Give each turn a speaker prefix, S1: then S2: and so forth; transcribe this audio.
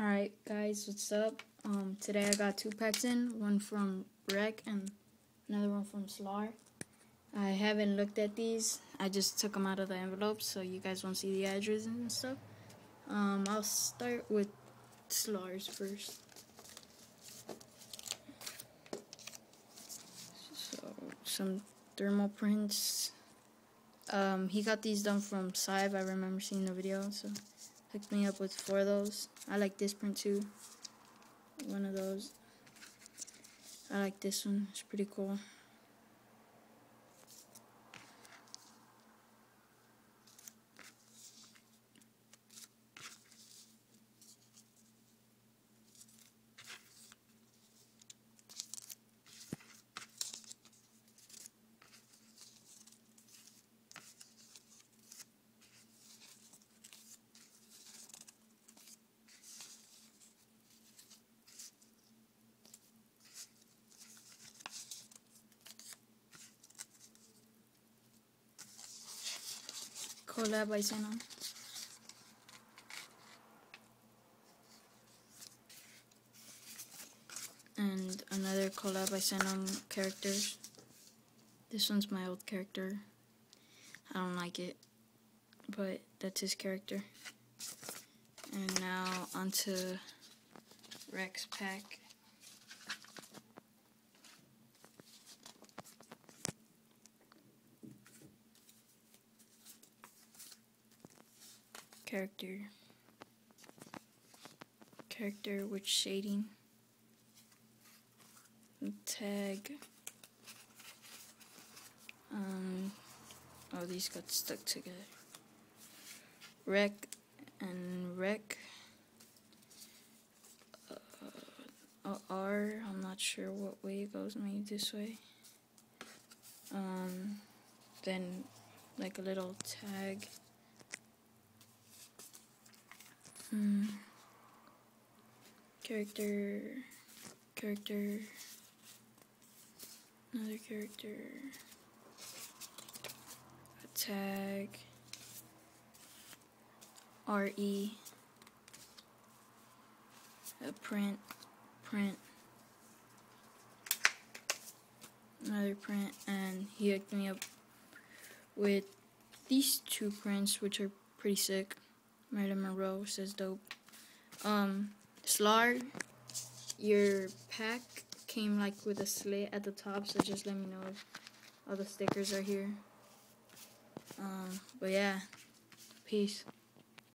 S1: Alright guys, what's up? Um, today I got two packs in, one from Reck and another one from Slar. I haven't looked at these, I just took them out of the envelope so you guys won't see the address and stuff. Um, I'll start with Slar's first. So, some thermal prints. Um, he got these done from Sive, I remember seeing the video, so hooked me up with four of those. I like this print too. One of those. I like this one. It's pretty cool. Collab by Xenon. And another collab by Xenon characters. This one's my old character. I don't like it, but that's his character. And now onto Reck's pack. Character. Character with shading. Tag. Um oh these got stuck together. Reck and rec uh, R I'm not sure what way it goes maybe this way. Um then like a little tag Hmm. Character. Character. Another character. A tag. RE. A print. Print. Another print. And he hooked me up with these two prints, which are pretty sick. Marilyn Monroe says dope. Um, Slar, your pack came like with a slit at the top, so just let me know if all the stickers are here. Um, but yeah, peace.